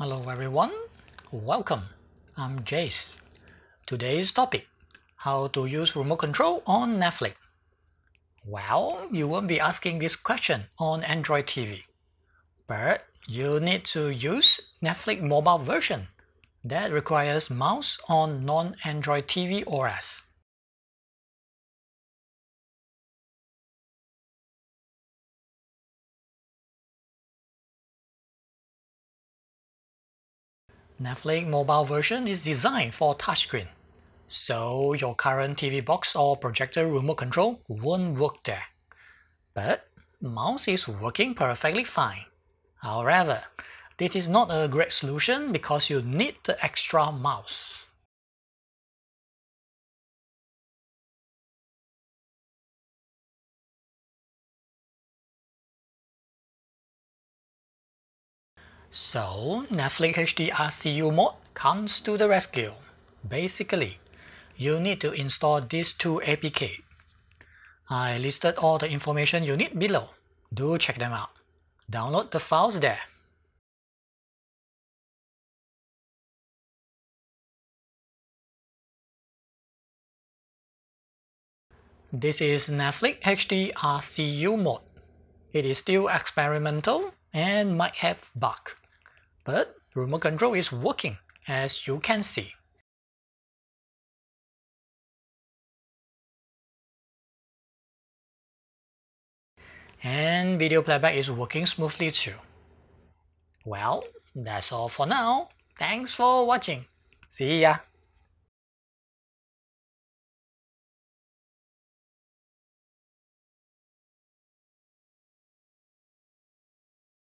Hello everyone, welcome. I'm Jayce. Today's topic, how to use remote control on Netflix. Well, you won't be asking this question on Android TV, but you need to use Netflix mobile version that requires mouse on non-Android TV OS. Netflix mobile version is designed for touchscreen, so your current TV box or projector remote control won't work there. But mouse is working perfectly fine. However, this is not a great solution because you need the extra mouse. So Netflix HD RCU mode comes to the rescue. Basically, you need to install these two APK. I listed all the information you need below. Do check them out. Download the files there. This is Netflix HD RCU mode. It is still experimental and might have bug. But remote control is working as you can see. And video playback is working smoothly too. Well, that's all for now. Thanks for watching. See ya!